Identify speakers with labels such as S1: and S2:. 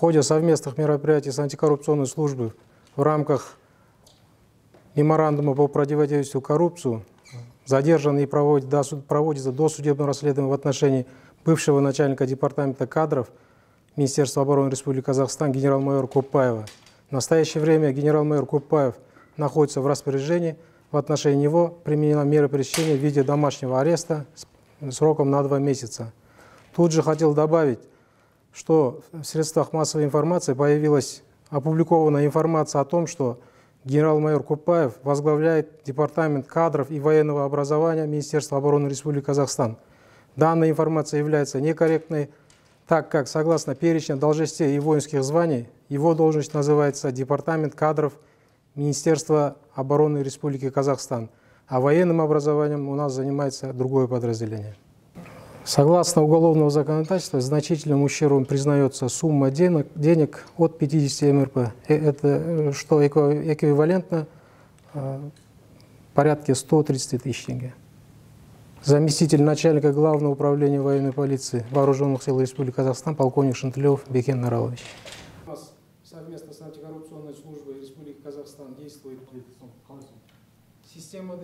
S1: ходе совместных мероприятий с антикоррупционной службой в рамках меморандума по противодействию коррупции задержан и проводится досудебное расследование в отношении бывшего начальника департамента кадров Министерства обороны Республики Казахстан генерал-майор Купаева. В настоящее время генерал-майор Купаев находится в распоряжении. В отношении него применена мера пресечения в виде домашнего ареста сроком на два месяца. Тут же хотел добавить, что в средствах массовой информации появилась опубликованная информация о том, что генерал-майор Купаев возглавляет Департамент кадров и военного образования Министерства обороны Республики Казахстан. Данная информация является некорректной, так как, согласно перечню должностей и воинских званий, его должность называется Департамент кадров Министерства обороны Республики Казахстан, а военным образованием у нас занимается другое подразделение. Согласно уголовного законодательства, значительным ущербом признается сумма денег, денег от 50 МРП. Э, Это э, что экви- эквивалентно э, порядке 130 тысяч тенге. Заместитель начальника Главного управления военной полиции Вооруженных сил Республики Казахстан полковник Шантылев Бекен Наралович. У нас совместно с антикоррупционной службой Республики Казахстан действует Система